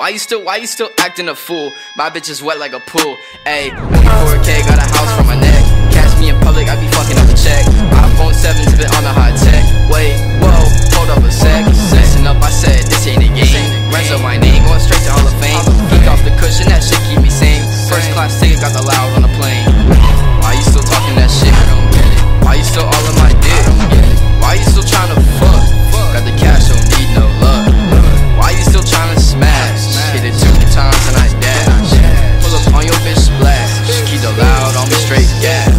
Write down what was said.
Why you still, why you still acting a fool? My bitch is wet like a pool. Ayy, 4K, got a house from my neck. Catch me in public, I be fucking up a check. iPhone 7 been on the high tech. Wait, whoa, hold up a sec. Listen up, I said this ain't a game. Renzo my name, going straight to Hall of Fame. Geek off the cushion, that shit keep me sane. First class ticket, got the loud on the straight. gas.